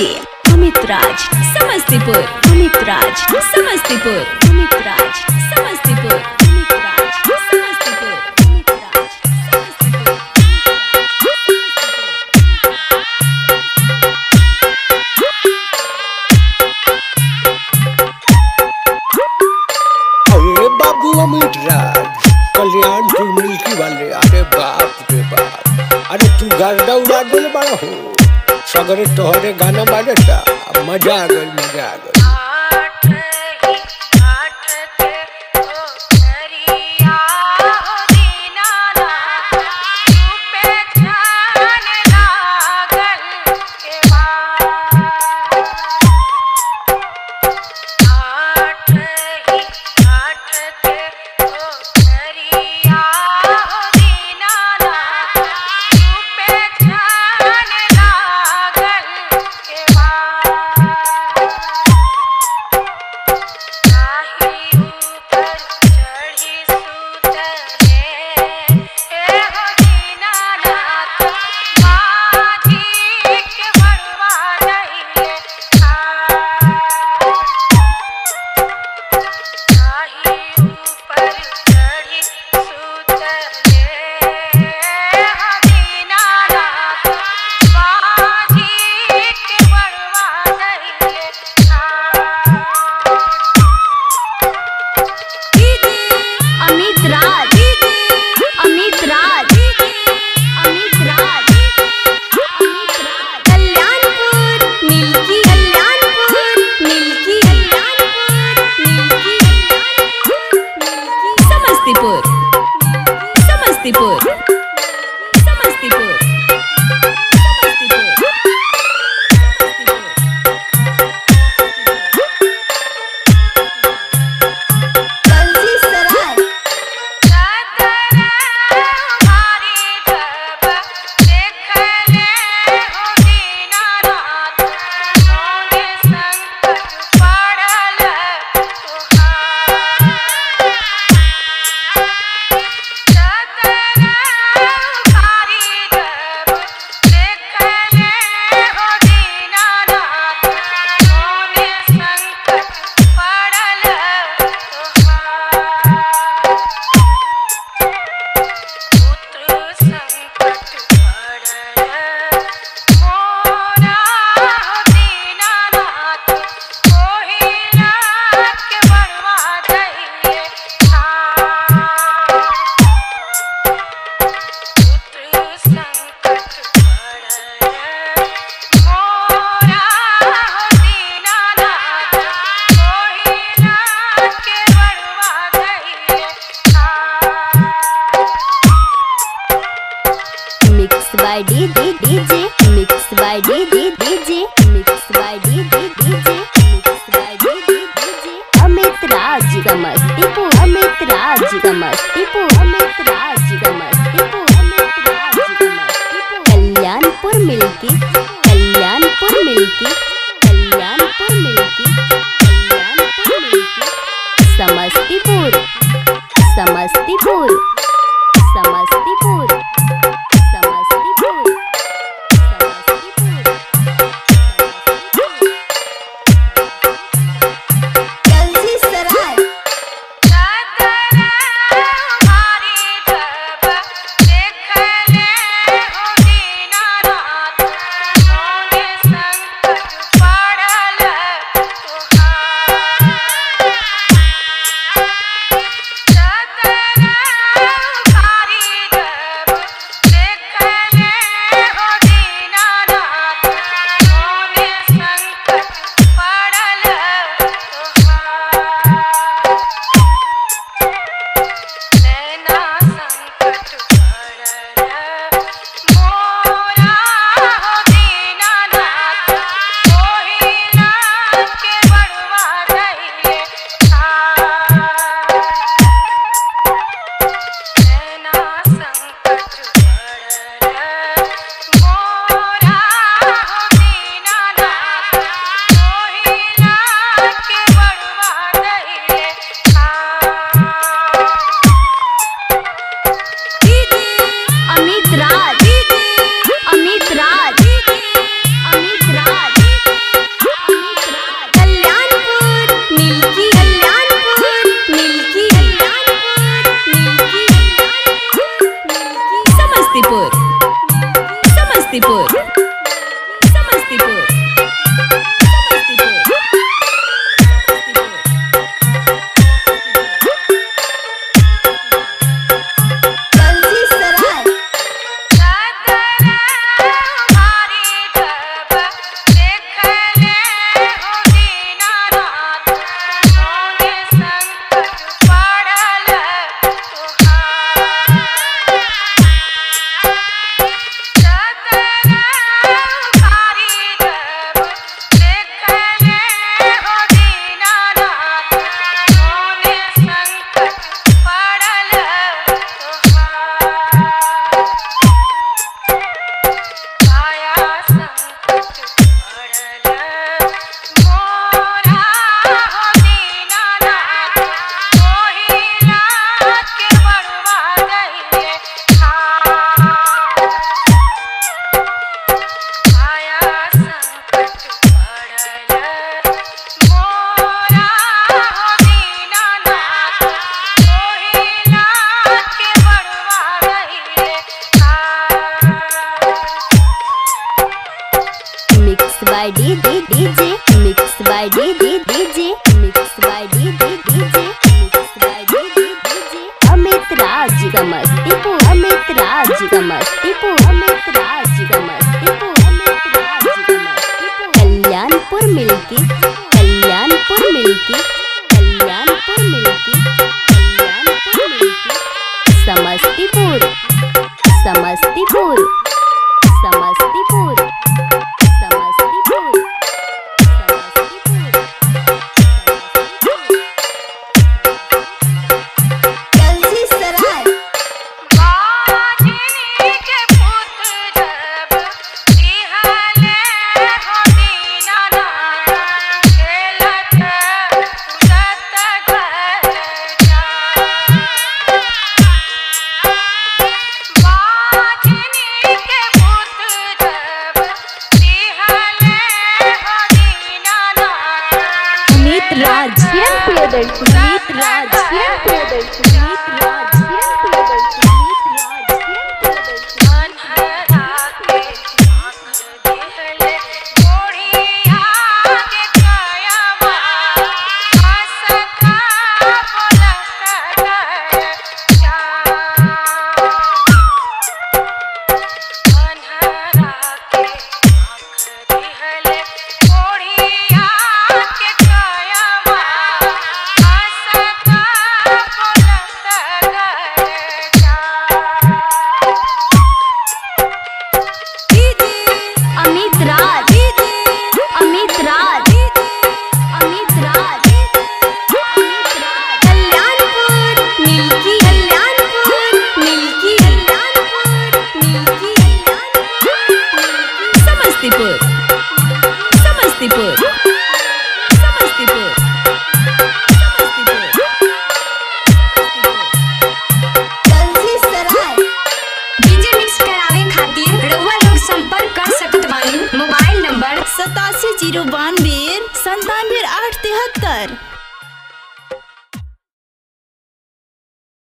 अमित राज, समस्तीपुर। अमित राज, समस्तीपुर। अमित राज, समस्तीपुर। बाबू अमित राज, कल्याण वाले, अरे बाप रे बाप। अरे तू गर्दा दिल बड़ा हो। সাগরের টহরে গানা বাজাটা মজা আ গেল মজা আ গেল metragem, damas, tipo a metragem, damas, tipo a metragem. Wait zero बानवे संतानवे आठ तिहत्तर।